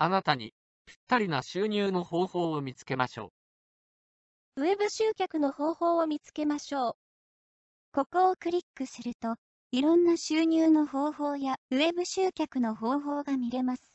あなたにぴったりな収入の方法を見つけましょうウェブ集客の方法を見つけましょう。ここをクリックすると、いろんな収入の方法やウェブ集客の方法が見れます。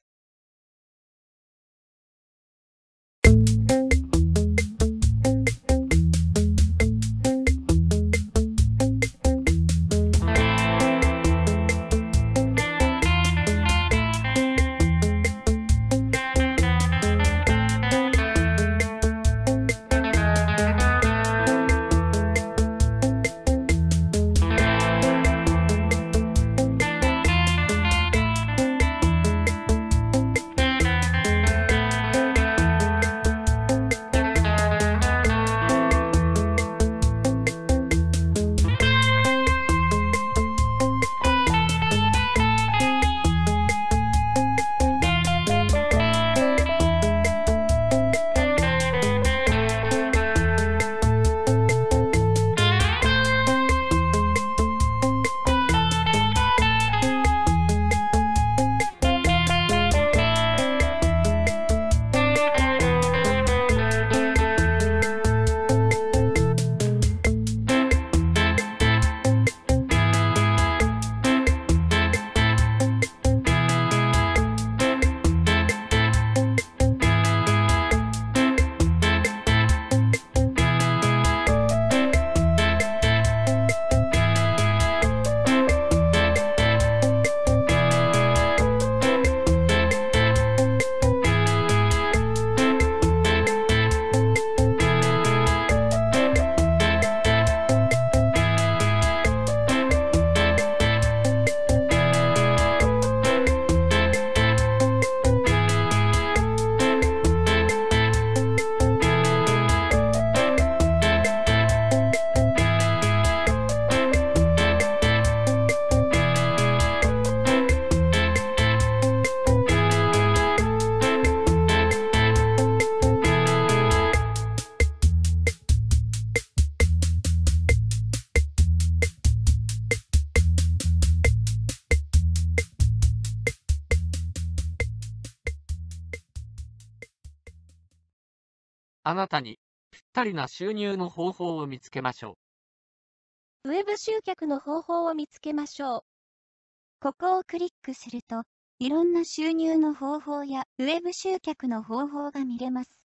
あなたにぴったりな収入の方法を見つけましょうウェブ集客の方法を見つけましょう。ここをクリックすると、いろんな収入の方法やウェブ集客の方法が見れます。